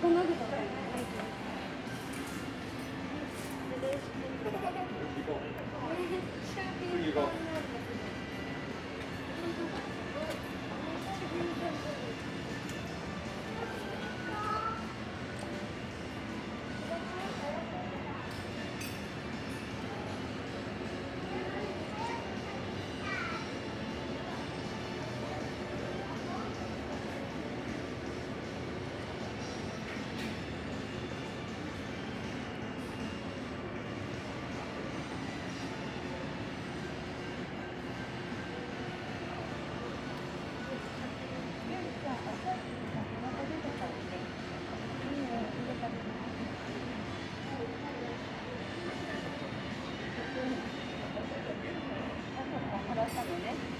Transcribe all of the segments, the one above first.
こんなことったね。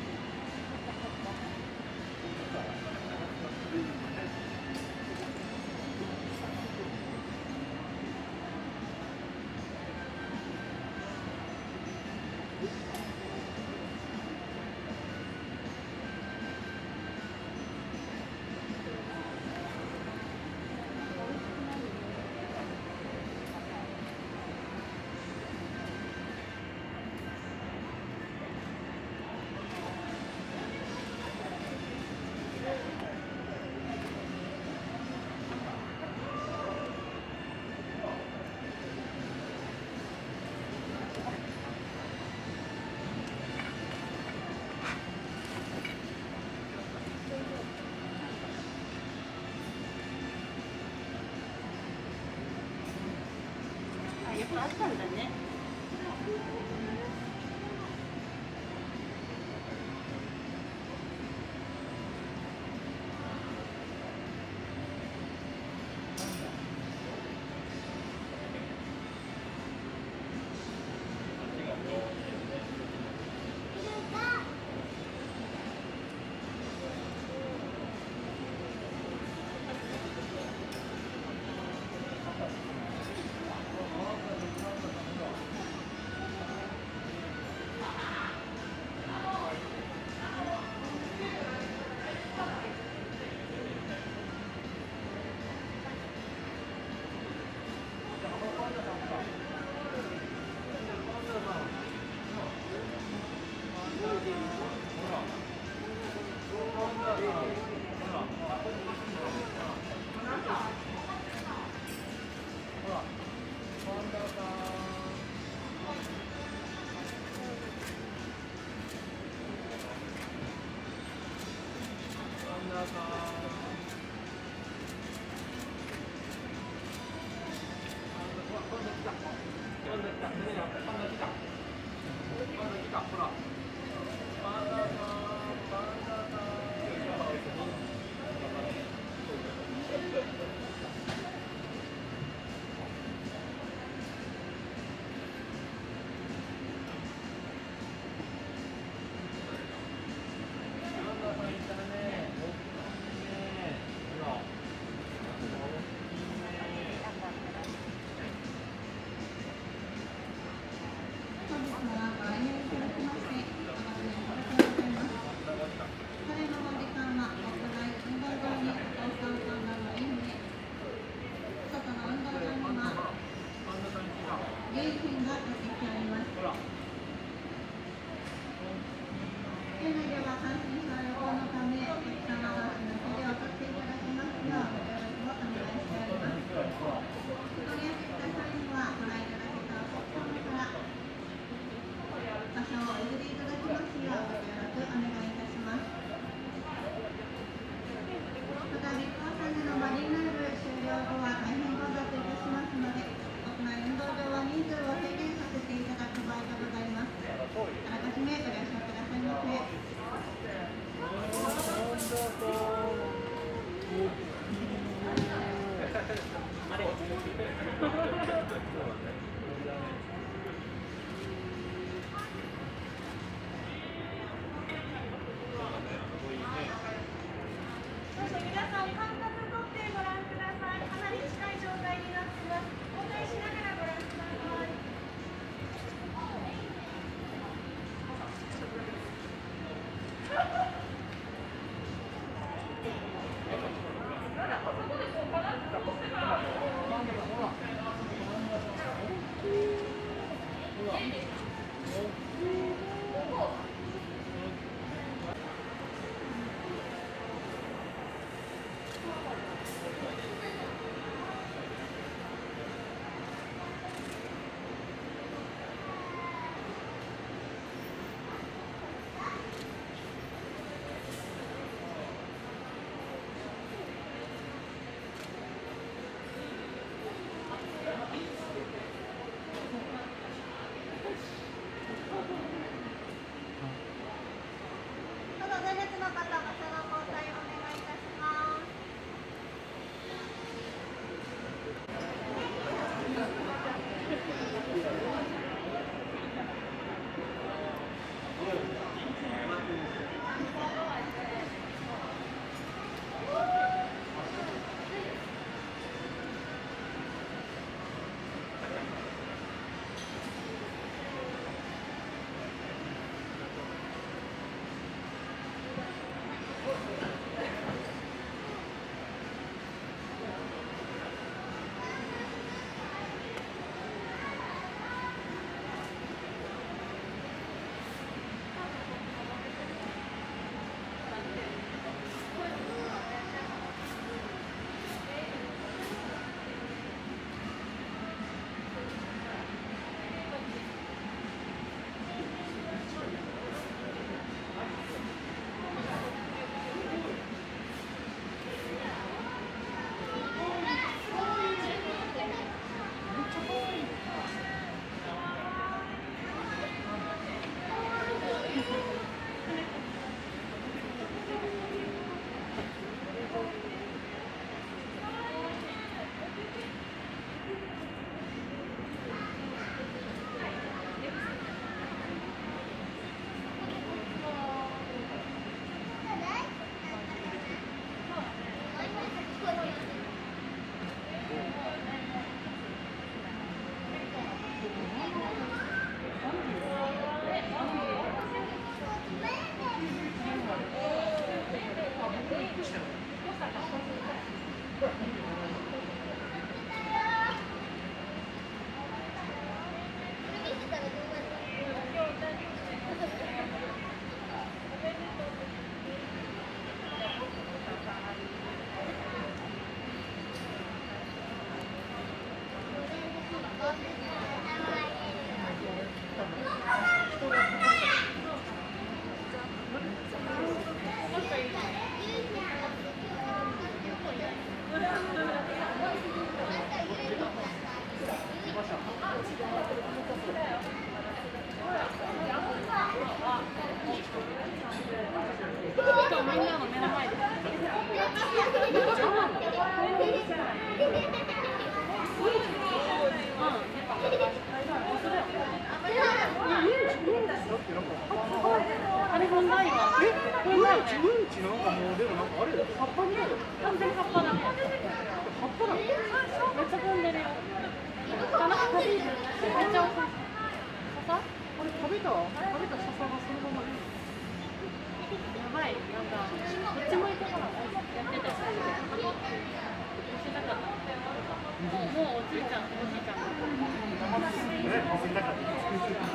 皆さん間隔取ってご覧ください。かなり近い状態になっています。めっちゃ遅い笹これ食べた食べた笹がそのままでやばいなん。かこっち向いてからやってたししたかったもうもうおじいちゃん。おじいちゃん。ね、忘れたかった。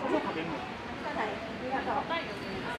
ありがとうございます。